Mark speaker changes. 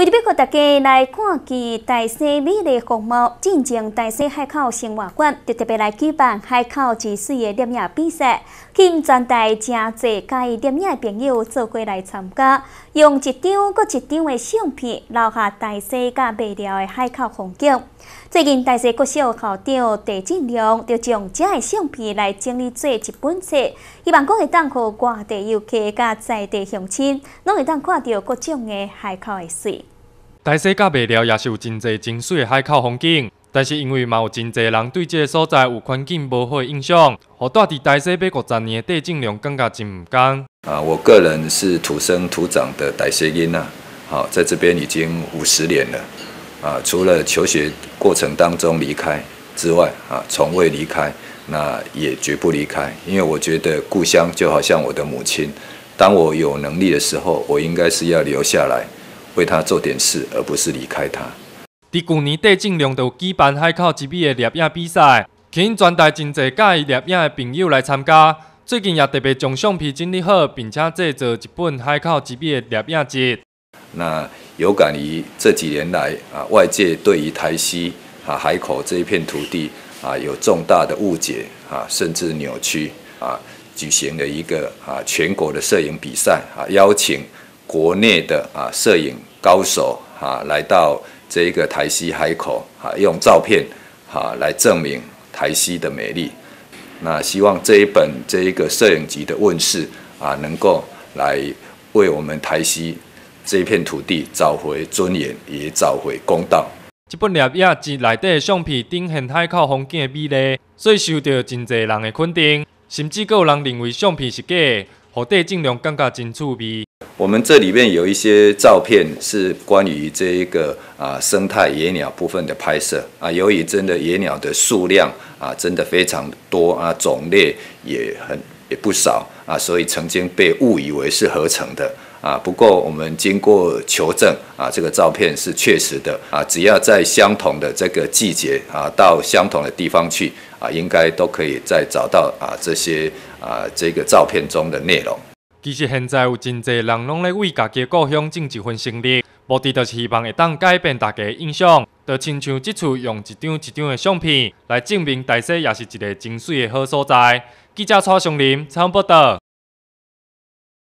Speaker 1: 为了要大家来看见大西美丽风貌，进前大西海口生活馆就特别来举办海口之水的摄影比赛，吸引全台真侪介摄影的朋友做过来参加，用一张搁一张的相片留下大西甲美丽的海口风景。最近大西国小校长地进良就将这的相片来整理做一本册，希望讲会当互外地游客甲在地乡亲，拢会当看到各种的海口的水。
Speaker 2: 大西甲未了也是有真侪真水的海口风景，但是因为嘛有真侪人对这个所在有环境无好的影响，互住伫大西八五十年的地震量感觉真唔甘。
Speaker 3: 啊，我个人是土生土长的大西人呐，好，在这边已经五十年了。啊，除了求学过程当中离开之外，啊，从未离开，那也绝不离开，因为我觉得故乡就好像我的母亲。当我有能力的时候，我应该是要留下来。为他做点事，而不是离开他。
Speaker 2: 伫去年地震量就举办海口之美的摄影比赛，吸引全台真侪介意摄影的朋友来参加。最近也特别将相片整理好，并且制作一本海口之美的摄影集。
Speaker 3: 那有感于这几年来啊，外界对于台西啊海口这一片土地啊有重大的误解啊，甚至扭曲啊，举行了一个啊全国的摄影比赛啊，邀请。国内的啊摄影高手啊来到这一个台西海口啊，用照片啊来证明台西的美丽。那希望这一本这一个摄影集的问世啊，能够来为我们台西这一片土地找回尊严，也找回公道。
Speaker 2: 这本摄影集内底的相片展现海口风景的美丽，所以受到真侪人的肯定，甚至有人认为相片是假，互地尽量感觉真趣味。
Speaker 3: 我们这里面有一些照片是关于这一个啊生态野鸟部分的拍摄啊，由于真的野鸟的数量啊真的非常多啊，种类也很也不少啊，所以曾经被误以为是合成的啊。不过我们经过求证啊，这个照片是确实的啊，只要在相同的这个季节啊，到相同的地方去啊，应该都可以再找到啊这些啊这个照片中的内容。
Speaker 2: 其实现在有真侪人拢咧为家己故乡尽一份心力，目的就是希望会当改变大家的印象。就亲像即次用一张一张的相片来证明大西也是一个真水的好所在。记者蔡松林采访报道。